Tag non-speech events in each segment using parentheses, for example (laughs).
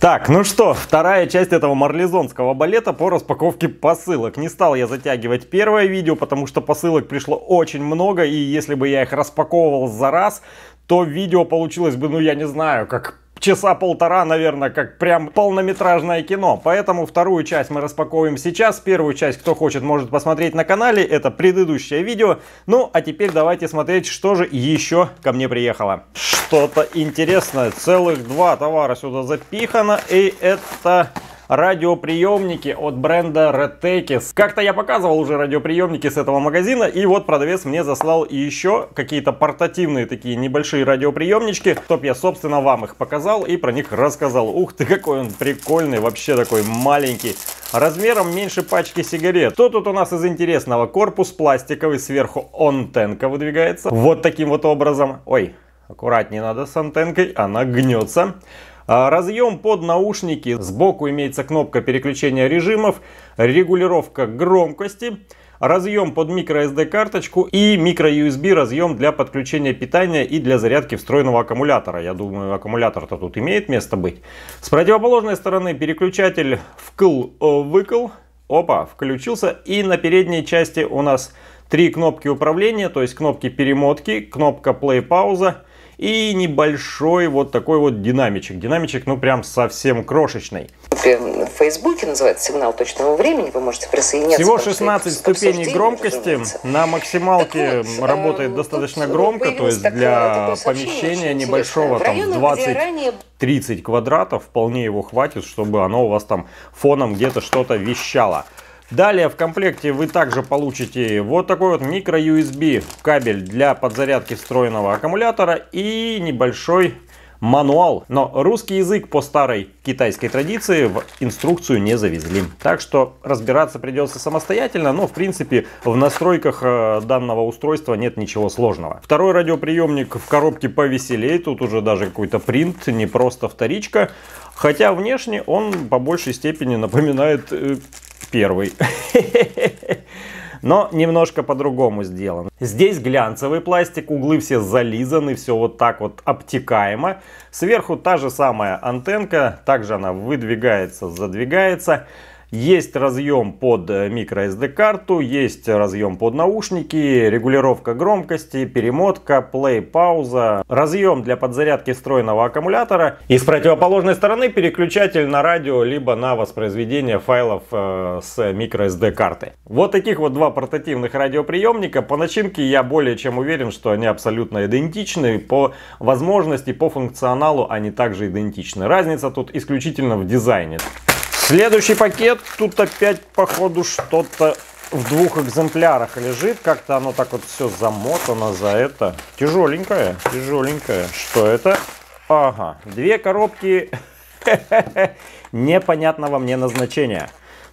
Так, ну что, вторая часть этого марлезонского балета по распаковке посылок. Не стал я затягивать первое видео, потому что посылок пришло очень много, и если бы я их распаковывал за раз, то видео получилось бы, ну я не знаю, как часа полтора, наверное, как прям полнометражное кино. Поэтому вторую часть мы распаковываем сейчас. Первую часть, кто хочет, может посмотреть на канале. Это предыдущее видео. Ну, а теперь давайте смотреть, что же еще ко мне приехало. Что-то интересное. Целых два товара сюда запихано. И это радиоприемники от бренда Redtekis. Как-то я показывал уже радиоприемники с этого магазина, и вот продавец мне заслал еще какие-то портативные такие небольшие радиоприемнички, чтоб я, собственно, вам их показал и про них рассказал. Ух ты, какой он прикольный, вообще такой маленький. Размером меньше пачки сигарет. Что тут у нас из интересного? Корпус пластиковый, сверху антенка выдвигается. Вот таким вот образом. Ой, аккуратнее надо с антенкой, она гнется. А, разъем под наушники. Сбоку имеется кнопка переключения режимов, регулировка громкости. Разъем под microSD карточку и microUSB разъем для подключения питания и для зарядки встроенного аккумулятора. Я думаю, аккумулятор-то тут имеет место быть. С противоположной стороны переключатель вкл-выкл. Опа, включился. И на передней части у нас три кнопки управления, то есть кнопки перемотки, кнопка play-пауза и небольшой вот такой вот динамичек. Динамичек, ну прям совсем крошечный. В Фейсбуке называется сигнал точного времени, вы можете присоединяться. Всего 16 ступеней громкости, на максималке вот, работает достаточно громко, то есть для помещения небольшого, там 20-30 квадратов, вполне его хватит, чтобы оно у вас там фоном где-то что-то вещало. Далее в комплекте вы также получите вот такой вот микро-USB кабель для подзарядки встроенного аккумулятора и небольшой мануал. Но русский язык по старой китайской традиции в инструкцию не завезли. Так что разбираться придется самостоятельно, но в принципе в настройках э, данного устройства нет ничего сложного. Второй радиоприемник в коробке повеселее, тут уже даже какой-то принт, не просто вторичка. Хотя внешне он по большей степени напоминает э, первый. Но немножко по-другому сделан. Здесь глянцевый пластик, углы все зализаны, все вот так вот обтекаемо. Сверху та же самая антенка, также она выдвигается, задвигается. Есть разъем под э, microSD карту, есть разъем под наушники, регулировка громкости, перемотка, play, пауза, разъем для подзарядки встроенного аккумулятора и с противоположной стороны переключатель на радио либо на воспроизведение файлов э, с microSD карты. Вот таких вот два портативных радиоприемника. По начинке я более чем уверен, что они абсолютно идентичны. По возможности, по функционалу они также идентичны. Разница тут исключительно в дизайне. Следующий пакет, тут опять походу что-то в двух экземплярах лежит. Как-то оно так вот все замотано за это. Тяжеленькое, тяжеленькое. Что это? Ага, две коробки (laughs) непонятного мне назначения.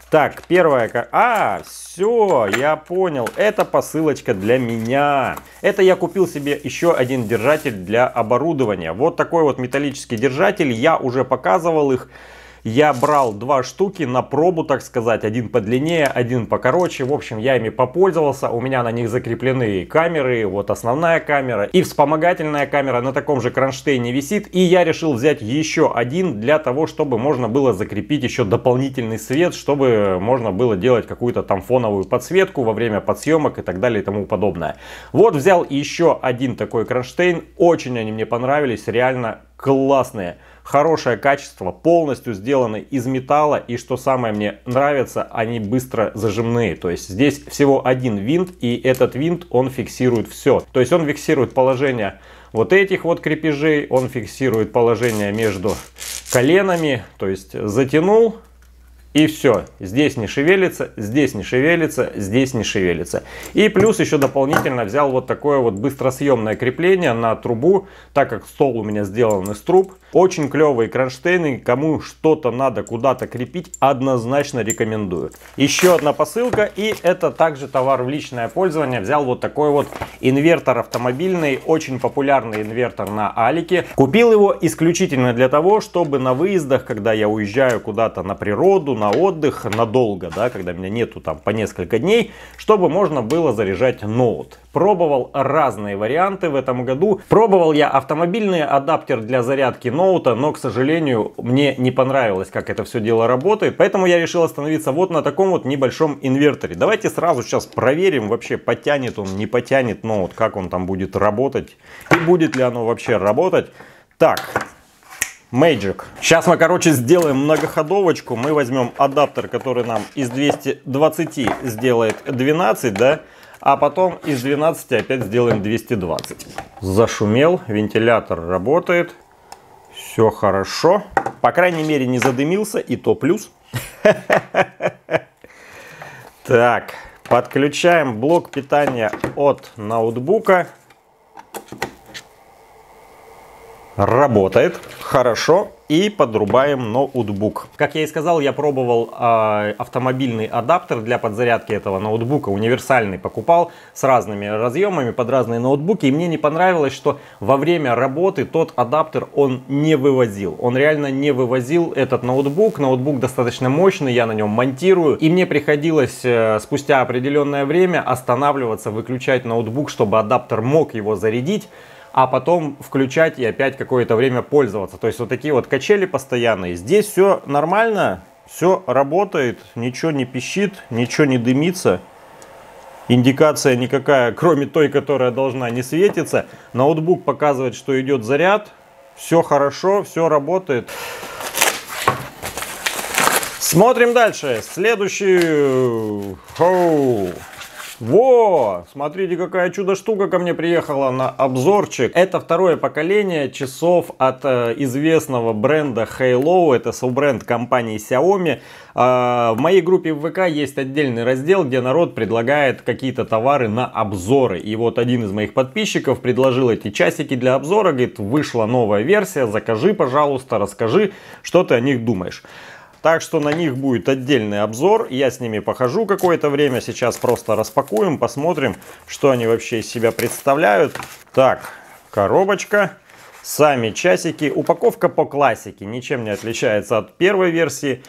Так, первая... А, все, я понял. Это посылочка для меня. Это я купил себе еще один держатель для оборудования. Вот такой вот металлический держатель. Я уже показывал их. Я брал два штуки на пробу, так сказать, один подлиннее, один покороче. В общем, я ими попользовался, у меня на них закреплены камеры, вот основная камера и вспомогательная камера на таком же кронштейне висит. И я решил взять еще один для того, чтобы можно было закрепить еще дополнительный свет, чтобы можно было делать какую-то там фоновую подсветку во время подсъемок и так далее и тому подобное. Вот взял еще один такой кронштейн, очень они мне понравились, реально классные хорошее качество, полностью сделаны из металла. И что самое мне нравится, они быстро зажимные. То есть здесь всего один винт, и этот винт, он фиксирует все. То есть он фиксирует положение вот этих вот крепежей, он фиксирует положение между коленами. То есть затянул, и все, здесь не шевелится, здесь не шевелится, здесь не шевелится. И плюс еще дополнительно взял вот такое вот быстросъемное крепление на трубу, так как стол у меня сделан из труб. Очень клевые кронштейны, кому что-то надо куда-то крепить, однозначно рекомендую. Еще одна посылка, и это также товар в личное пользование. Взял вот такой вот инвертор автомобильный, очень популярный инвертор на Алике. Купил его исключительно для того, чтобы на выездах, когда я уезжаю куда-то на природу, на отдых, надолго, да, когда меня нету там по несколько дней, чтобы можно было заряжать ноут. Пробовал разные варианты в этом году. Пробовал я автомобильный адаптер для зарядки ноута, но, к сожалению, мне не понравилось, как это все дело работает, поэтому я решил остановиться вот на таком вот небольшом инверторе. Давайте сразу сейчас проверим, вообще потянет он, не потянет ноут, как он там будет работать и будет ли оно вообще работать. Так, Magic. Сейчас мы, короче, сделаем многоходовочку. Мы возьмем адаптер, который нам из 220 сделает 12, да, а потом из 12 опять сделаем 220. Зашумел, вентилятор работает, все хорошо. По крайней мере, не задымился, и то плюс. (laughs) Так, подключаем блок питания от ноутбука. Работает хорошо и подрубаем ноутбук. Как я и сказал, я пробовал э, автомобильный адаптер для подзарядки этого ноутбука, универсальный покупал с разными разъемами под разные ноутбуки. И мне не понравилось, что во время работы тот адаптер он не вывозил. Он реально не вывозил этот ноутбук. Ноутбук достаточно мощный, я на нем монтирую. И мне приходилось э, спустя определенное время останавливаться, выключать ноутбук, чтобы адаптер мог его зарядить а потом включать и опять какое-то время пользоваться. То есть вот такие вот качели постоянные. Здесь все нормально, все работает, ничего не пищит, ничего не дымится. Индикация никакая, (laughs) кроме той, которая должна, не светится. Ноутбук показывает, что идет заряд. Все хорошо, все работает. Смотрим дальше. Следующий... Хоу. Во! Смотрите, какая чудо-штука ко мне приехала на обзорчик. Это второе поколение часов от э, известного бренда Halo. Это суббренд компании Xiaomi. Э, в моей группе в ВК есть отдельный раздел, где народ предлагает какие-то товары на обзоры. И вот один из моих подписчиков предложил эти часики для обзора. Говорит, вышла новая версия, закажи, пожалуйста, расскажи, что ты о них думаешь. Так что на них будет отдельный обзор. Я с ними похожу какое-то время. Сейчас просто распакуем, посмотрим, что они вообще из себя представляют. Так, коробочка. Сами часики. Упаковка по классике. Ничем не отличается от первой версии.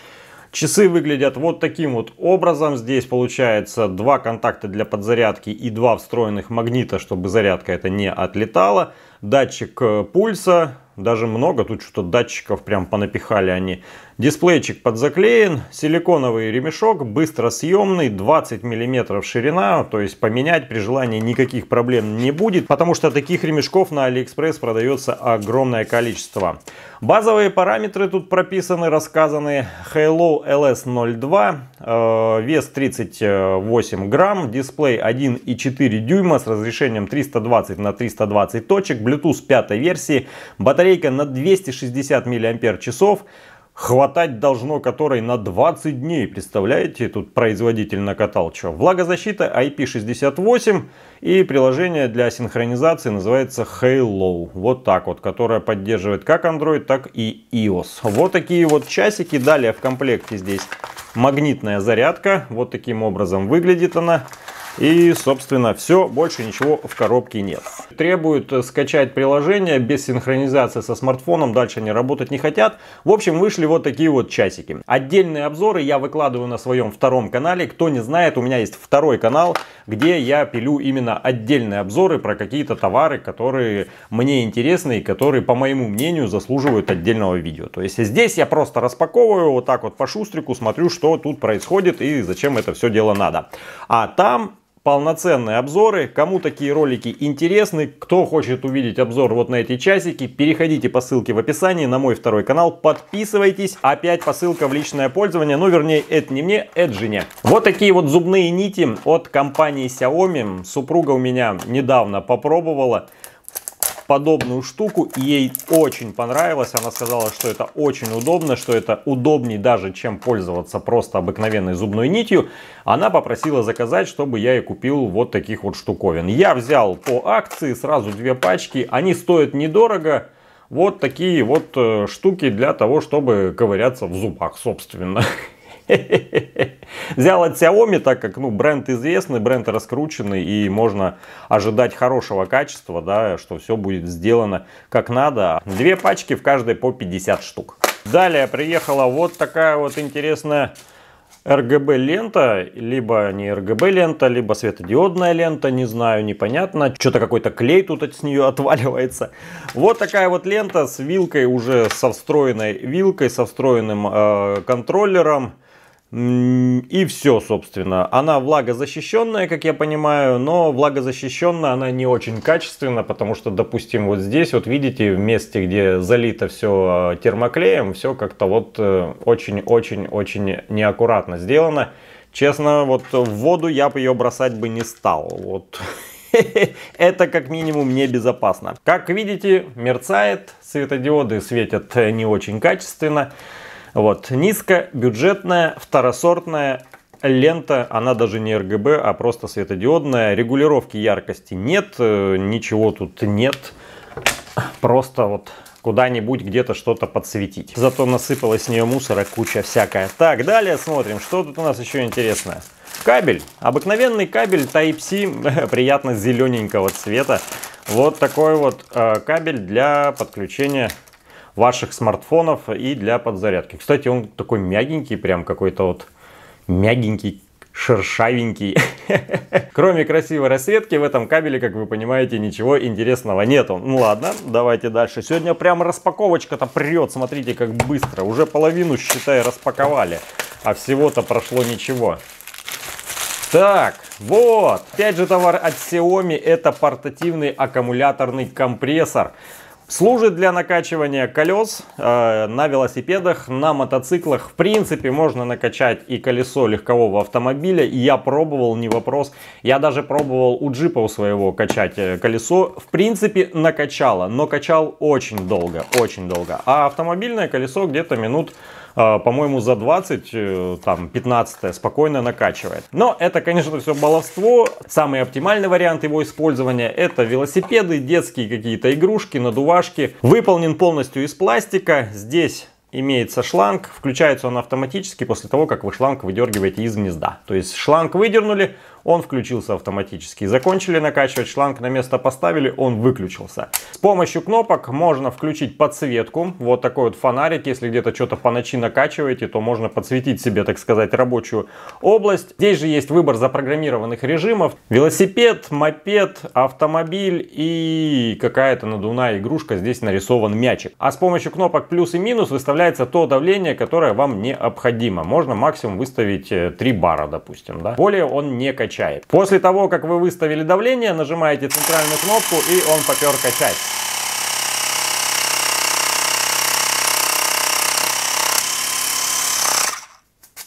Часы выглядят вот таким вот образом. Здесь получается два контакта для подзарядки и два встроенных магнита, чтобы зарядка это не отлетала. Датчик э, пульса, даже много, тут что-то датчиков прям понапихали они. Дисплейчик подзаклеен, силиконовый ремешок, быстро съемный, 20 мм ширина, то есть поменять при желании никаких проблем не будет, потому что таких ремешков на Алиэкспресс продается огромное количество. Базовые параметры тут прописаны, рассказаны. Haylou LS02, э, вес 38 грамм, дисплей 1,4 дюйма с разрешением 320 на 320 точек, Bluetooth 5 версии, батарейка на 260 мАч, хватать должно которой на 20 дней. Представляете, тут производитель накатал что. Влагозащита IP68 и приложение для синхронизации называется Halo. Вот так вот, которое поддерживает как Android, так и iOS. Вот такие вот часики. Далее в комплекте здесь магнитная зарядка. Вот таким образом выглядит она. И, собственно, все, больше ничего в коробке нет. Требует скачать приложение без синхронизации со смартфоном, дальше они работать не хотят. В общем, вышли вот такие вот часики. Отдельные обзоры я выкладываю на своем втором канале. Кто не знает, у меня есть второй канал, где я пилю именно отдельные обзоры про какие-то товары, которые мне интересны и которые, по моему мнению, заслуживают отдельного видео. То есть здесь я просто распаковываю вот так вот по шустрику, смотрю, что тут происходит и зачем это все дело надо. А там полноценные обзоры. Кому такие ролики интересны, кто хочет увидеть обзор вот на эти часики, переходите по ссылке в описании на мой второй канал, подписывайтесь. Опять посылка в личное пользование, ну вернее это не мне, это жене. Вот такие вот зубные нити от компании Xiaomi. Супруга у меня недавно попробовала подобную штуку, и ей очень понравилось. Она сказала, что это очень удобно, что это удобнее даже, чем пользоваться просто обыкновенной зубной нитью. Она попросила заказать, чтобы я ей купил вот таких вот штуковин. Я взял по акции сразу две пачки, они стоят недорого. Вот такие вот э, штуки для того, чтобы ковыряться в зубах, собственно. (laughs) (laughs) Взял от Xiaomi, так как ну, бренд известный, бренд раскрученный и можно ожидать хорошего качества, да, что все будет сделано как надо. Две пачки в каждой по 50 штук. Далее приехала вот такая вот интересная RGB лента, либо не RGB лента, либо светодиодная лента, не знаю, непонятно. Что-то какой-то клей тут от нее отваливается. Вот такая вот лента с вилкой, уже со встроенной вилкой, со встроенным э, контроллером. И все, собственно. Она влагозащищенная, как я понимаю, но влагозащищенная она не очень качественна, потому что, допустим, вот здесь, вот видите, в месте, где залито все э, термоклеем, все как-то вот очень-очень-очень э, неаккуратно сделано. Честно, вот в воду я бы ее бросать бы не стал. Вот. (laughs) Это как минимум небезопасно. Как видите, мерцает, светодиоды светят не очень качественно. Вот, низкобюджетная, второсортная лента, она даже не RGB, а просто светодиодная. Регулировки яркости нет, э, ничего тут нет. Просто вот куда-нибудь где-то что-то подсветить. Зато насыпалось с нее мусора куча всякая. Так, далее смотрим, что тут у нас еще интересное. Кабель. Обыкновенный кабель Type-C, (laughs) приятно зелененького цвета. Вот такой вот э, кабель для подключения ваших смартфонов и для подзарядки. Кстати, он такой мягенький, прям какой-то вот мягенький, шершавенький. (laughs) Кроме красивой расцветки в этом кабеле, как вы понимаете, ничего интересного нету. Ну ладно, давайте дальше. Сегодня прям распаковочка-то прет. Смотрите, как быстро. Уже половину, считай, распаковали. А всего-то прошло ничего. Так, вот. Опять же товар от Xiaomi. Это портативный аккумуляторный компрессор. Служит для накачивания колес э, на велосипедах, на мотоциклах. В принципе, можно накачать и колесо легкового автомобиля. И я пробовал, не вопрос. Я даже пробовал у джипа у своего качать э, колесо. В принципе, накачало, но качал очень долго, очень долго. А автомобильное колесо где-то минут по-моему, за 20, э, там, 15 спокойно накачивает. Но это, конечно, все баловство. Самый оптимальный вариант его использования это велосипеды, детские какие-то игрушки, надувашки. Выполнен полностью из пластика. Здесь имеется шланг, включается он автоматически после того, как вы шланг выдергиваете из гнезда. То есть шланг выдернули, он включился автоматически. Закончили накачивать, шланг на место поставили, он выключился. С помощью кнопок можно включить подсветку. Вот такой вот фонарик, если где-то что-то по ночи накачиваете, то можно подсветить себе, так сказать, рабочую область. Здесь же есть выбор запрограммированных режимов. Велосипед, мопед, автомобиль и какая-то надувная игрушка. Здесь нарисован мячик. А с помощью кнопок плюс и минус выставляется то давление, которое вам необходимо. Можно максимум выставить 3 э, бара, допустим. Да? Более он не качает качает. После того, как вы выставили давление, нажимаете центральную кнопку и он попер качать.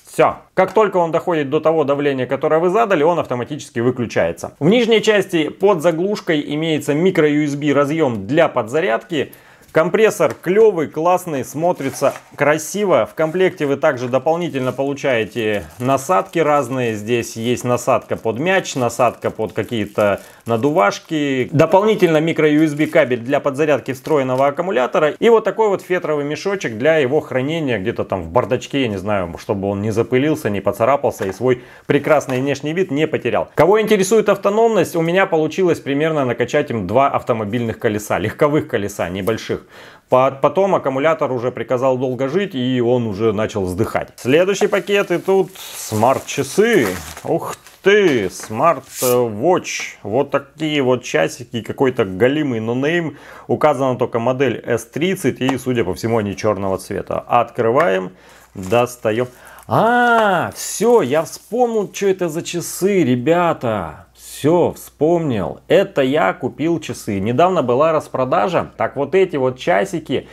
Все. Как только он доходит до того давления, которое вы задали, он автоматически выключается. В нижней части под заглушкой имеется микро-USB разъем для подзарядки. Компрессор клевый, классный, смотрится красиво. В комплекте вы также дополнительно получаете насадки разные. Здесь есть насадка под мяч, насадка под какие-то надувашки. Дополнительно микро-USB кабель для подзарядки встроенного аккумулятора. И вот такой вот фетровый мешочек для его хранения где-то там в бардачке, я не знаю, чтобы он не запылился, не поцарапался и свой прекрасный внешний вид не потерял. Кого интересует автономность, у меня получилось примерно накачать им два автомобильных колеса, легковых колеса, небольших их. Потом аккумулятор уже приказал долго жить и он уже начал вздыхать. Следующий пакет и тут смарт-часы. Ух ты, Smart Watch. Вот такие вот часики, какой-то галимый нонейм. Указана только модель S30 и, судя по всему, они черного цвета. Открываем, достаем. А, все, я вспомнил, что это за часы, ребята. Все, вспомнил. Это я купил часы. Недавно была распродажа. Так вот эти вот часики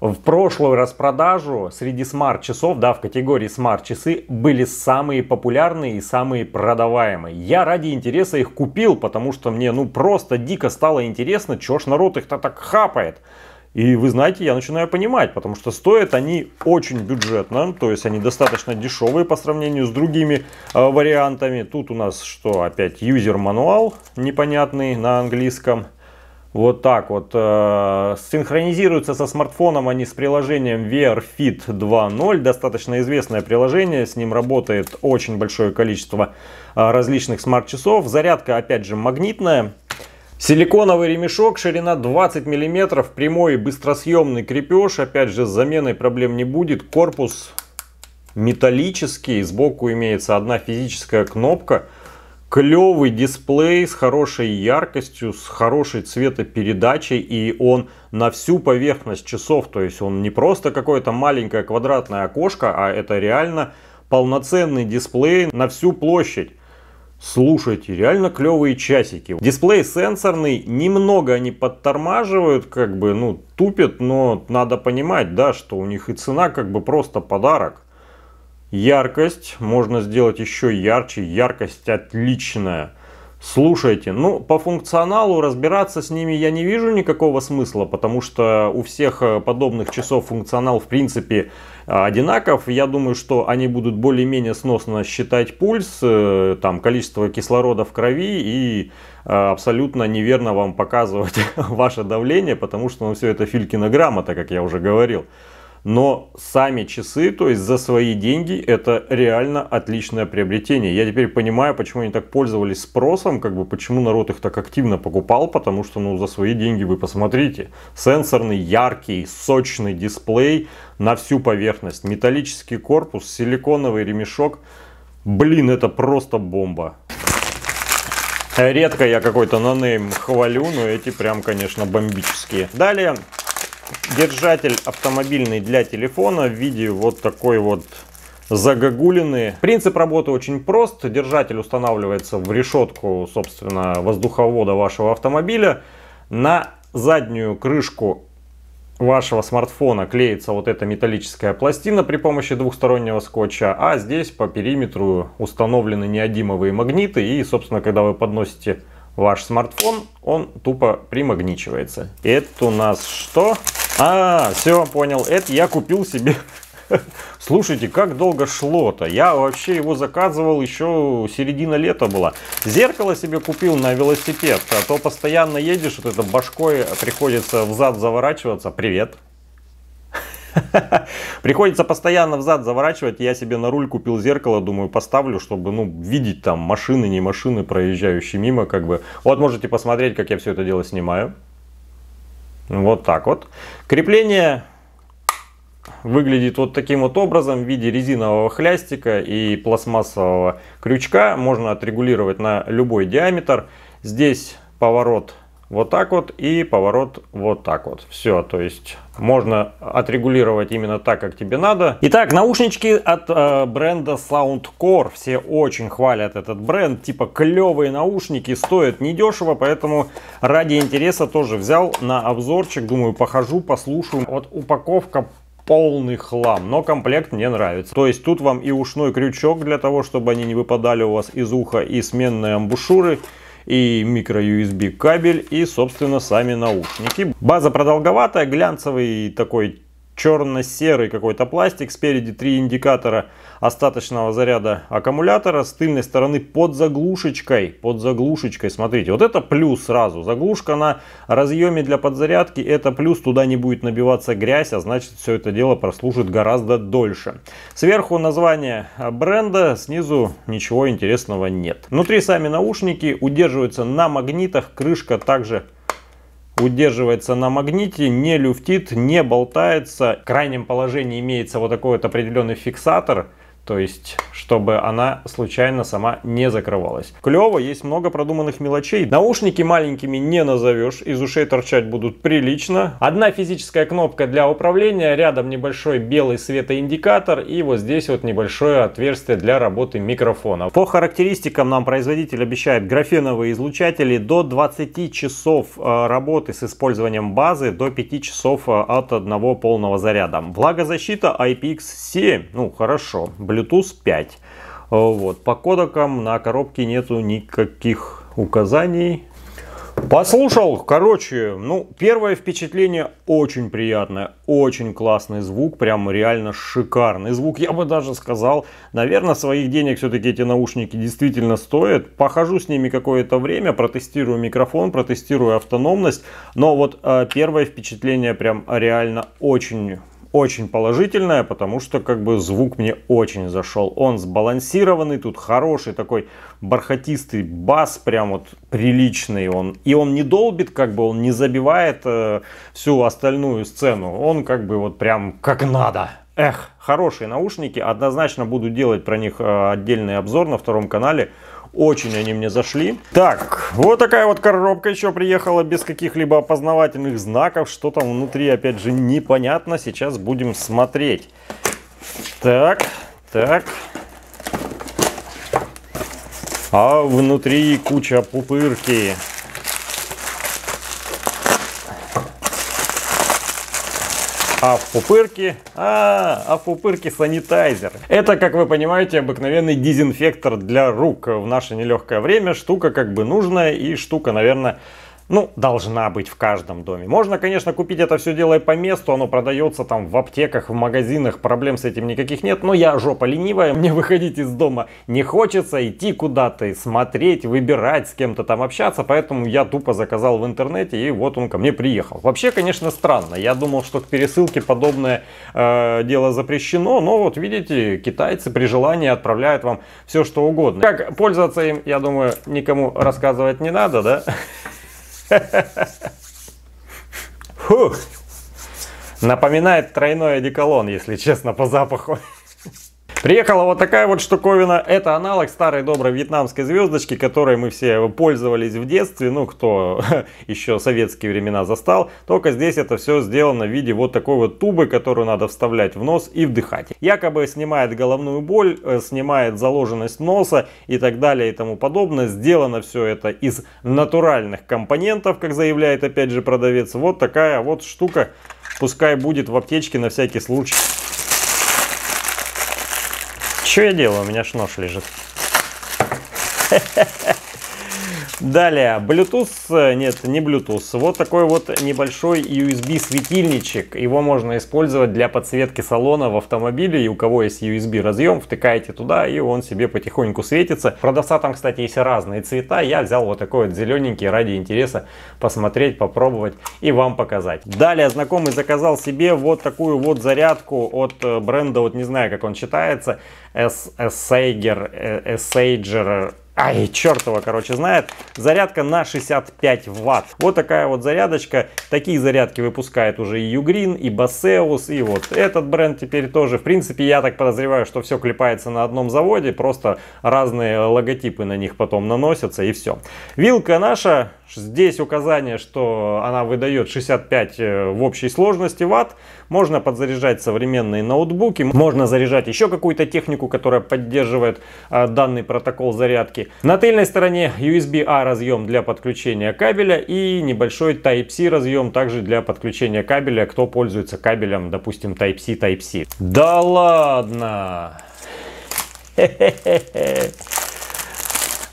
в прошлую распродажу среди смарт-часов, да, в категории смарт-часы, были самые популярные и самые продаваемые. Я ради интереса их купил, потому что мне, ну, просто дико стало интересно, чё ж народ их-то так хапает. И вы знаете, я начинаю понимать, потому что стоят они очень бюджетно, то есть они достаточно дешевые по сравнению с другими э, вариантами. Тут у нас что, опять юзер мануал непонятный на английском. Вот так вот. Э, синхронизируются со смартфоном они с приложением VR Fit 2.0. Достаточно известное приложение. С ним работает очень большое количество э, различных смарт-часов. Зарядка опять же магнитная. Силиконовый ремешок, ширина 20 мм, прямой быстросъемный крепеж, опять же с заменой проблем не будет. Корпус металлический, сбоку имеется одна физическая кнопка, клевый дисплей с хорошей яркостью, с хорошей цветопередачей, и он на всю поверхность часов, то есть он не просто какое-то маленькое квадратное окошко, а это реально полноценный дисплей на всю площадь. Слушайте, реально клевые часики. Дисплей сенсорный, немного они подтормаживают, как бы, ну, тупят, но надо понимать, да, что у них и цена как бы просто подарок. Яркость можно сделать еще ярче, яркость отличная. Слушайте, ну по функционалу разбираться с ними я не вижу никакого смысла, потому что у всех э, подобных часов функционал в принципе одинаков. Я думаю, что они будут более-менее сносно считать пульс, э, там количество кислорода в крови и э, абсолютно неверно вам показывать (laughs) ваше давление, потому что ну, все это Филькина грамота, как я уже говорил. Но сами часы, то есть за свои деньги, это реально отличное приобретение. Я теперь понимаю, почему они так пользовались спросом, как бы почему народ их так активно покупал, потому что ну за свои деньги вы посмотрите. Сенсорный, яркий, сочный дисплей на всю поверхность, металлический корпус, силиконовый ремешок. Блин, это просто бомба. Редко я какой-то нонейм хвалю, но эти прям, конечно, бомбические. Далее держатель автомобильный для телефона в виде вот такой вот загогулины. Принцип работы очень прост. Держатель устанавливается в решетку, собственно, воздуховода вашего автомобиля. На заднюю крышку вашего смартфона клеится вот эта металлическая пластина при помощи двухстороннего скотча, а здесь по периметру установлены неодимовые магниты и, собственно, когда вы подносите ваш смартфон, он тупо примагничивается. Это у нас что? А, все, понял. Это я купил себе. (laughs) Слушайте, как долго шло-то. Я вообще его заказывал еще середина лета была. Зеркало себе купил на велосипед. А то постоянно едешь, вот это башкой приходится взад заворачиваться. Привет. (laughs) Приходится постоянно взад заворачивать. Я себе на руль купил зеркало, думаю, поставлю, чтобы ну, видеть там машины, не машины, проезжающие мимо. Как бы. Вот можете посмотреть, как я все это дело снимаю. Вот так вот. Крепление выглядит вот таким вот образом в виде резинового хлястика и пластмассового крючка. Можно отрегулировать на любой диаметр. Здесь поворот вот так вот и поворот вот так вот. Все, то есть можно отрегулировать именно так, как тебе надо. Итак, наушнички от э, бренда Soundcore. Все очень хвалят этот бренд. Типа клевые наушники, стоят недешево, поэтому ради интереса тоже взял на обзорчик. Думаю, похожу, послушаю. Вот упаковка полный хлам, но комплект мне нравится. То есть тут вам и ушной крючок для того, чтобы они не выпадали у вас из уха, и сменные амбушюры и микро-USB кабель и, собственно, сами наушники. База продолговатая, глянцевый такой черно-серый какой-то пластик, спереди три индикатора остаточного заряда аккумулятора, с тыльной стороны под заглушечкой, под заглушечкой, смотрите, вот это плюс сразу, заглушка на разъеме для подзарядки, это плюс, туда не будет набиваться грязь, а значит все это дело прослужит гораздо дольше. Сверху название бренда, снизу ничего интересного нет. Внутри сами наушники удерживаются на магнитах, крышка также удерживается на магните, не люфтит, не болтается. В крайнем положении имеется вот такой вот определенный фиксатор – то есть, чтобы она случайно сама не закрывалась. Клево, есть много продуманных мелочей. Наушники маленькими не назовешь, из ушей торчать будут прилично. Одна физическая кнопка для управления, рядом небольшой белый светоиндикатор и вот здесь вот небольшое отверстие для работы микрофона. По характеристикам нам производитель обещает графеновые излучатели до 20 часов э, работы с использованием базы, до 5 часов э, от одного полного заряда. Влагозащита IPX7, ну хорошо, Bluetooth 5. Вот. По кодекам на коробке нету никаких указаний. Послушал, короче, ну, первое впечатление очень приятное, очень классный звук, прям реально шикарный звук, я бы даже сказал, наверное, своих денег все-таки эти наушники действительно стоят, похожу с ними какое-то время, протестирую микрофон, протестирую автономность, но вот э, первое впечатление прям реально очень очень положительная, потому что как бы звук мне очень зашел. Он сбалансированный, тут хороший такой бархатистый бас, прям вот приличный он. И он не долбит, как бы он не забивает э, всю остальную сцену. Он как бы вот прям как надо. Эх, хорошие наушники, однозначно буду делать про них э, отдельный обзор на втором канале. Очень они мне зашли. Так, вот такая вот коробка еще приехала без каких-либо опознавательных знаков. Что там внутри, опять же, непонятно. Сейчас будем смотреть. Так, так. А внутри куча пупырки. А в пупырке, а, а в пупырке санитайзер. Это, как вы понимаете, обыкновенный дезинфектор для рук в наше нелегкое время. Штука как бы нужная и штука, наверное, ну, должна быть в каждом доме. Можно, конечно, купить это все дело и по месту, оно продается там в аптеках, в магазинах, проблем с этим никаких нет, но я жопа ленивая, мне выходить из дома не хочется, идти куда-то, смотреть, выбирать, с кем-то там общаться, поэтому я тупо заказал в интернете и вот он ко мне приехал. Вообще, конечно, странно, я думал, что к пересылке подобное э, дело запрещено, но вот видите, китайцы при желании отправляют вам все что угодно. Как пользоваться им, я думаю, никому рассказывать не надо, да? Фух. Напоминает тройной одеколон, если честно, по запаху. Приехала вот такая вот штуковина. Это аналог старой доброй вьетнамской звездочки, которой мы все пользовались в детстве. Ну, кто (laughs) еще советские времена застал. Только здесь это все сделано в виде вот такой вот тубы, которую надо вставлять в нос и вдыхать. Якобы снимает головную боль, э, снимает заложенность носа и так далее и тому подобное. Сделано все это из натуральных компонентов, как заявляет опять же продавец. Вот такая вот штука. Пускай будет в аптечке на всякий случай. Что я делаю? У меня ж нож лежит. (laughs) Далее, Bluetooth, э, нет, не Bluetooth, вот такой вот небольшой USB светильничек. Его можно использовать для подсветки салона в автомобиле. И у кого есть USB разъем, втыкаете туда, и он себе потихоньку светится. Продавца там, кстати, есть разные цвета. Я взял вот такой вот зелененький ради интереса посмотреть, попробовать и вам показать. Далее, знакомый заказал себе вот такую вот зарядку от э, бренда, вот не знаю, как он читается, Sager, Sager Ай, черт его, короче, знает. Зарядка на 65 ватт. Вот такая вот зарядочка. Такие зарядки выпускает уже и Ugreen, и Baseus, и вот этот бренд теперь тоже. В принципе, я так подозреваю, что все клепается на одном заводе. Просто разные логотипы на них потом наносятся и все. Вилка наша. Здесь указание, что она выдает 65 э, в общей сложности ватт. Можно подзаряжать современные ноутбуки. Можно заряжать еще какую-то технику, которая поддерживает а, данный протокол зарядки. На тыльной стороне USB-A разъем для подключения кабеля и небольшой Type-C разъем также для подключения кабеля, кто пользуется кабелем, допустим, Type-C, Type-C. Да ладно!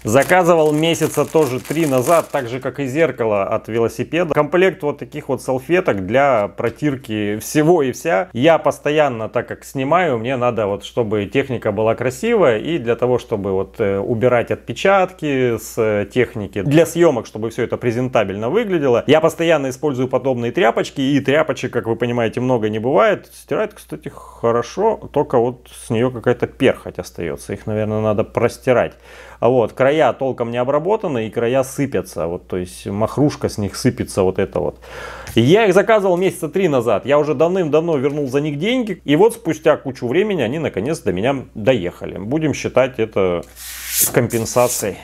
Заказывал месяца тоже три назад, так же как и зеркало от велосипеда. Комплект вот таких вот салфеток для протирки всего и вся. Я постоянно, так как снимаю, мне надо вот, чтобы техника была красивая и для того, чтобы вот э, убирать отпечатки с э, техники, для съемок, чтобы все это презентабельно выглядело. Я постоянно использую подобные тряпочки и тряпочек, как вы понимаете, много не бывает. Стирает, кстати, хорошо, только вот с нее какая-то перхоть остается. Их, наверное, надо простирать. А вот, края толком не обработаны и края сыпятся. Вот, то есть махрушка с них сыпется вот это вот. Я их заказывал месяца три назад. Я уже давным-давно вернул за них деньги. И вот спустя кучу времени они наконец до меня доехали. Будем считать это компенсацией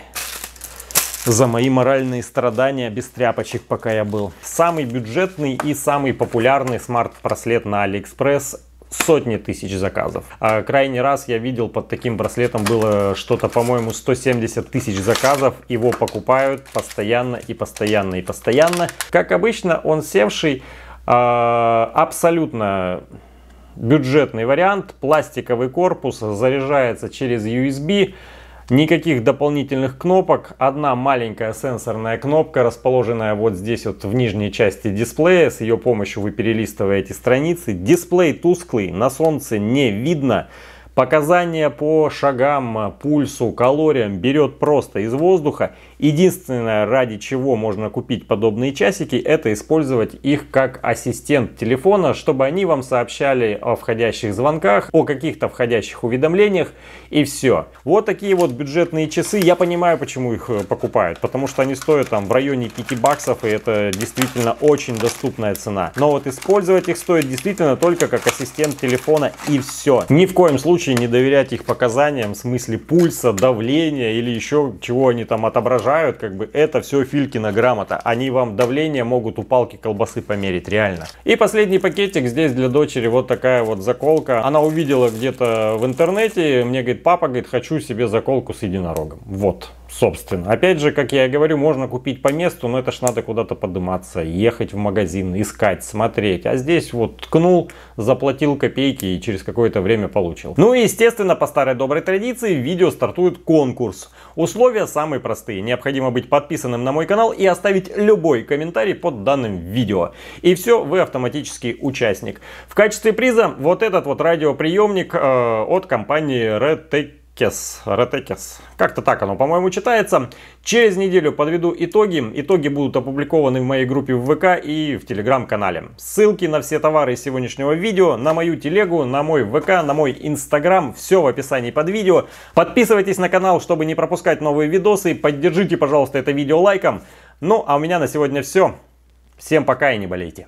за мои моральные страдания без тряпочек, пока я был. Самый бюджетный и самый популярный смарт-браслет на Алиэкспресс сотни тысяч заказов. А крайний раз я видел под таким браслетом было что-то, по-моему, 170 тысяч заказов. Его покупают постоянно и постоянно и постоянно. Как обычно, он севший э, абсолютно бюджетный вариант. Пластиковый корпус заряжается через USB. Никаких дополнительных кнопок, одна маленькая сенсорная кнопка, расположенная вот здесь вот в нижней части дисплея. С ее помощью вы перелистываете страницы. Дисплей тусклый, на солнце не видно. Показания по шагам, пульсу, калориям берет просто из воздуха. Единственное, ради чего можно купить подобные часики, это использовать их как ассистент телефона, чтобы они вам сообщали о входящих звонках, о каких-то входящих уведомлениях и все. Вот такие вот бюджетные часы. Я понимаю, почему их э, покупают, потому что они стоят там в районе 5 баксов, и это действительно очень доступная цена. Но вот использовать их стоит действительно только как ассистент телефона и все. Ни в коем случае не доверять их показаниям в смысле пульса, давления или еще чего они там отображают, как бы это все Филькина грамота. Они вам давление могут у палки колбасы померить, реально. И последний пакетик здесь для дочери вот такая вот заколка. Она увидела где-то в интернете, мне говорит, папа, говорит, хочу себе заколку с единорогом. Вот собственно. Опять же, как я и говорю, можно купить по месту, но это ж надо куда-то подниматься, ехать в магазин, искать, смотреть. А здесь вот ткнул, заплатил копейки и через какое-то время получил. Ну и естественно, по старой доброй традиции, в видео стартует конкурс. Условия самые простые. Необходимо быть подписанным на мой канал и оставить любой комментарий под данным видео. И все, вы автоматический участник. В качестве приза вот этот вот радиоприемник э, от компании RedTech Ретекес, Ретекес. Как-то так оно, по-моему, читается. Через неделю подведу итоги. Итоги будут опубликованы в моей группе в ВК и в Телеграм-канале. Ссылки на все товары сегодняшнего видео, на мою телегу, на мой ВК, на мой Инстаграм, все в описании под видео. Подписывайтесь на канал, чтобы не пропускать новые видосы. Поддержите, пожалуйста, это видео лайком. Ну, а у меня на сегодня все. Всем пока и не болейте.